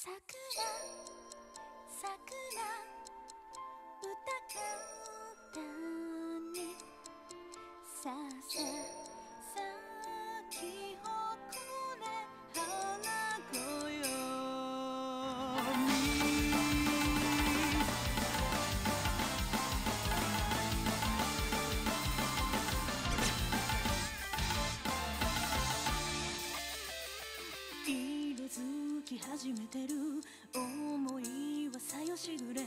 桜桜歌ったね。さあさあ。始めてる。思いはさよしぐれ。